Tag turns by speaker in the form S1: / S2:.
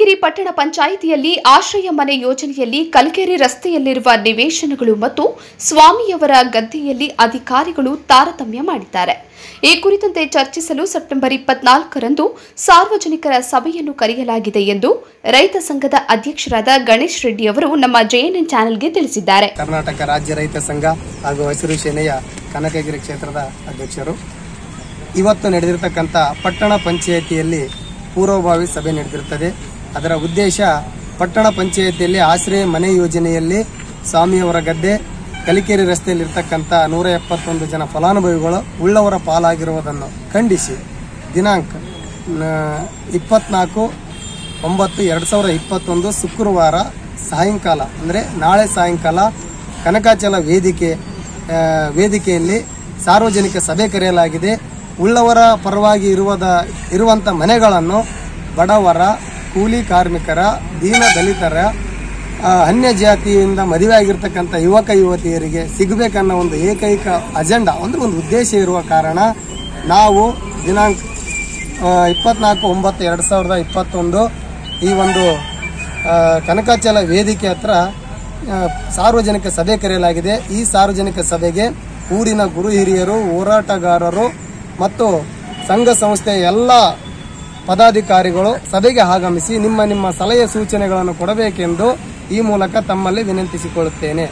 S1: ಚನ್ನಗಿರಿ ಪಟ್ಟಣ ಪಂಚಾಯಿತಿಯಲ್ಲಿ ಆಶ್ರಯ ಮನೆ ಯೋಜನೆಯಲ್ಲಿ ಕಲ್ಕೆರೆ ರಸ್ತೆಯಲ್ಲಿರುವ ನಿವೇಶನಗಳು ಮತ್ತು ಸ್ವಾಮಿಯವರ ಗದ್ದೆಯಲ್ಲಿ ಅಧಿಕಾರಿಗಳು ತಾರತಮ್ಯ ಮಾಡಿದ್ದಾರೆ. ಈ ಕುರಿತಂತೆ ಚರ್ಚಿಸಲು ಸೆಪ್ಟೆಂಬರ್ ಇಪ್ಪತ್ನಾಲ್ಕರಂದು ಸಾರ್ವಜನಿಕರ ಸಭೆಯನ್ನು ಕರೆಯಲಾಗಿದೆ ಎಂದು ರೈತ ಸಂಘದ ಅಧ್ಯಕ್ಷರಾದ ಗಣೇಶ್ ರೆಡ್ಡಿ ಅವರು ನಮ್ಮ ಜೆಎನ್ಎನ್ ಚಾನೆಲ್ಗೆ ತಿಳಿಸಿದ್ದಾರೆ.
S2: ಕರ್ನಾಟಕ ರಾಜ್ಯ ರೈತ ಸಂಘ ಹಾಗೂ ಹಸಿರು ಸೇನೆಯ ಕನಕಗಿರಿ ಕ್ಷೇತ್ರದ ಅಧ್ಯಕ್ಷರು. ಇವತ್ತು ನಡೆದಿರತಕ್ಕಂಥ ಪಟ್ಟಣ ಪಂಚಾಯಿತಿಯಲ್ಲಿ ಪೂರ್ವಭಾವಿ ಸಭೆ ನಡೆದಿರುತ್ತದೆ ಅದರ ಉದ್ದೇಶ ಪಟ್ಟಣ ಪಂಚಾಯಿತಿಯಲ್ಲಿ ಆಶ್ರಯ ಮನೆ ಯೋಜನೆಯಲ್ಲಿ ಸ್ವಾಮಿಯವರ ಗದ್ದೆ, ಕಲಿಕೇರಿ ರಸ್ತೆಯಲ್ಲಿರ್ತಕ್ಕಂಥ ನೂರ ಎಪ್ಪತ್ತೊಂದು ಜನ ಫಲಾನುಭವಿಗಳು ಉಳ್ಳವರ ಪಾಲಾಗಿರುವುದನ್ನು ಖಂಡಿಸಿ ದಿನಾಂಕ ಇಪ್ಪತ್ನಾಲ್ಕು, ಒಂಬತ್ತು, ಎರಡು ಸಾವಿರದ ಇಪ್ಪತ್ತೊಂದು ಶುಕ್ರವಾರ ಸಾಯಂಕಾಲ, ಅಂದರೆ ನಾಳೆ ಸಾಯಂಕಾಲ ಕನಕಾಚಲ ವೇದಿಕೆ ವೇದಿಕೆಯಲ್ಲಿ ಸಾರ್ವಜನಿಕ ಸಭೆ ಕರೆಯಲಾಗಿದೆ. ಉಳ್ಳವರ ಪರವಾಗಿ ಇರುವುದ, ಇರುವಂಥ ಮನೆಗಳನ್ನು ಬಡವರ ಕೂಲಿ ಕಾರ್ಮಿಕರ, ದೀನ ದಲಿತರ ಅನ್ಯ ಜಾತಿಯಿಂದ ಮದುವೆ ಆಗಿರ್ತಕ್ಕಂಥ ಯುವಕ, ಯುವತಿಯರಿಗೆ ಸಿಗಬೇಕನ್ನೋ ಒಂದು ಏಕೈಕ ಅಜೆಂಡಾ, ಅಂದ್ರೆ ಒಂದು ಉದ್ದೇಶ ಇರುವ ಕಾರಣ ನಾವು ದಿನಾಂಕ ಇಪ್ಪತ್ನಾಲ್ಕು ಒಂಬತ್ತು ಎರಡು ಸಾವಿರದ ಇಪ್ಪತ್ತೊಂದು ಈ ಒಂದು ಕನಕಾಚಲ ವೇದಿಕೆ ಹತ್ರ ಸಾರ್ವಜನಿಕ ಸಭೆ ಕರೆಯಲಾಗಿದೆ. ಈ ಸಾರ್ವಜನಿಕ ಸಭೆಗೆ ಊರಿನ ಗುರು ಹಿರಿಯರು, ಹೋರಾಟಗಾರರು ಮತ್ತು ಸಂಘ ಸಂಸ್ಥೆಯ ಎಲ್ಲ ಪದಾಧಿಕಾರಿಗಳು ಸಭೆಗೆ ಆಗಮಿಸಿ ನಿಮ್ಮ ನಿಮ್ಮ ಸಲಹೆ ಸೂಚನೆಗಳನ್ನು ಕೊಡಬೇಕೆಂದು ಈ ಮೂಲಕ ತಮ್ಮಲ್ಲಿ ವಿನಂತಿಸಿಕೊಳ್ಳುತ್ತೇನೆ.